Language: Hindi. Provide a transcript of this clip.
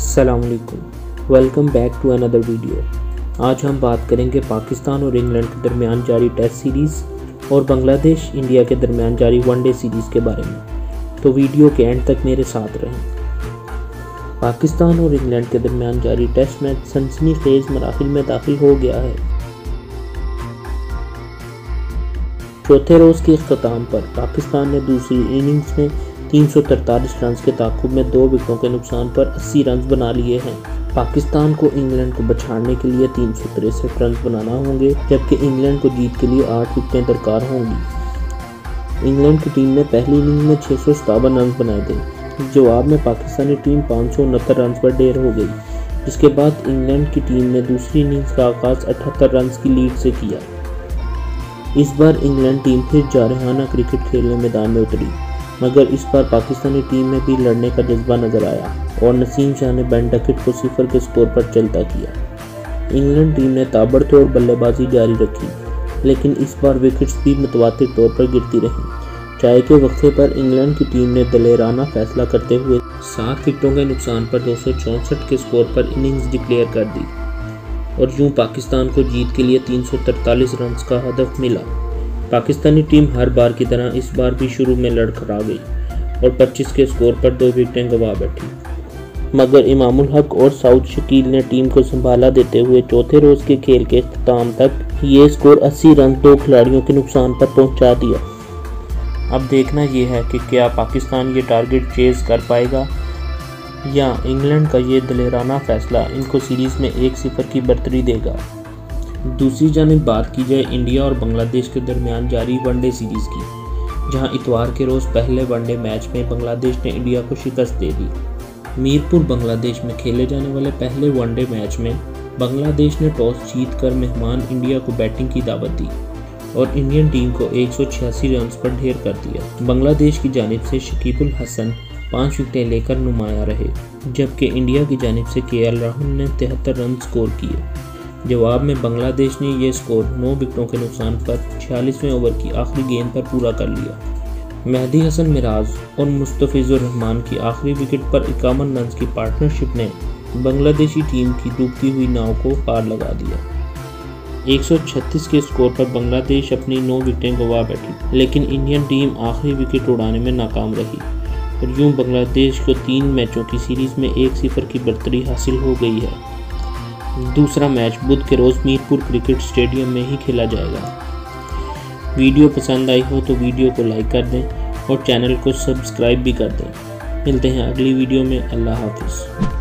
असलकुम welcome back to another video आज हम बात करेंगे पाकिस्तान और इंग्लैंड के दरमियान जारी टेस्ट सीरीज़ और बांग्लादेश इंडिया के दरमियान जारी वनडे सीरीज़ के बारे में। तो वीडियो के एंड तक मेरे साथ रहें। पाकिस्तान और इंग्लैंड के दरमियान जारी टेस्ट मैच सनसनी खेज मराहल में दाखिल हो गया है। चौथे रोज़ के अख्ताम पर पाकिस्तान ने दूसरी इनिंग्स में तीन रन के ताकुब में दो विकेटों के नुकसान पर 80 रन बना लिए हैं। पाकिस्तान को इंग्लैंड को बछाड़ने के लिए तीन रन बनाना होंगे, जबकि इंग्लैंड को जीत के लिए आठ विकटें दरकार होंगी। इंग्लैंड की टीम ने पहली इनिंग में छः सौ सतावन रन बनाए थे। जवाब में पाकिस्तानी टीम पाँच सौ उनहत्तर रन पर ढेर हो गई। जिसके बाद इंग्लैंड की टीम ने दूसरी इनिंग्स का आगाज़ अठहत्तर रन की लीड से किया। इस बार इंग्लैंड टीम फिर जारहाना क्रिकेट खेलने मैदान में उतरी। मगर इस बार पाकिस्तानी टीम में भी लड़ने का जज्बा नज़र आया और नसीम शाह ने बैन डकेट को सिफर के स्कोर पर चलता किया। इंग्लैंड टीम ने ताबड़तोड़ बल्लेबाजी जारी रखी, लेकिन इस बार विकेट्स भी मुतवातिर तौर पर गिरती रहीं। चाय के वक्फे पर इंग्लैंड की टीम ने दलेराना फैसला करते हुए सात विकेटों के नुकसान पर दो सौ चौंसठ के स्कोर पर इनिंग्स डिक्लेयर कर दी और यूँ पाकिस्तान को जीत के लिए तीन रन का हदफ मिला। पाकिस्तानी टीम हर बार की तरह इस बार भी शुरू में लड़खड़ा गई और 25 के स्कोर पर दो विकटें गवा बैठी। मगर इमामुल हक और साउथ शकील ने टीम को संभाला देते हुए चौथे रोज के खेल के अख्ताम तक ये स्कोर 80 रन दो खिलाड़ियों के नुकसान पर पहुँचा दिया। अब देखना यह है कि क्या पाकिस्तान ये टारगेट चेज कर पाएगा या इंग्लैंड का ये दलेराना फैसला इनको सीरीज़ में एक सिफर की बरतरी देगा। दूसरी जानब बात की जाए इंडिया और बांग्लादेश के दरमियान जारी वनडे सीरीज़ की, जहाँ इतवार के रोज़ पहले वनडे मैच में बांग्लादेश ने इंडिया को शिकस्त दे दी। मीरपुर, बांग्लादेश में खेले जाने वाले पहले वनडे मैच में बांग्लादेश ने टॉस जीत कर मेहमान इंडिया को बैटिंग की दावत दी और इंडियन टीम को एक सौ छियासी रन पर ढेर कर दिया। बांग्लादेश की जानब से शकीबुल हसन पाँच विकटें लेकर नुमाया रहे, जबकि इंडिया की जानब से के राहुल ने तिहत्तर रन स्कोर किए। जवाब में बांग्लादेश ने यह स्कोर नौ विकेटों के नुकसान पर छियालीसवें ओवर की आखिरी गेंद पर पूरा कर लिया। मेहदी हसन मिराज और मुस्तफ़िज़ुररहमान की आखिरी विकेट पर इक्यावन रन की पार्टनरशिप ने बांग्लादेशी टीम की डूबती हुई नाव को पार लगा दिया। 136 के स्कोर पर बांग्लादेश अपनी नौ विकेटें गवा बैठी, लेकिन इंडियन टीम आखिरी विकेट उड़ाने में नाकाम रही। और यूँ बांग्लादेश को तीन मैचों की सीरीज़ में एक सिफर की बढ़तरी हासिल हो गई है। दूसरा मैच बुध के रोज़ मीरपुर क्रिकेट स्टेडियम में ही खेला जाएगा। वीडियो पसंद आई हो तो वीडियो को लाइक कर दें और चैनल को सब्सक्राइब भी कर दें। मिलते हैं अगली वीडियो में। अल्लाह हाफिज़।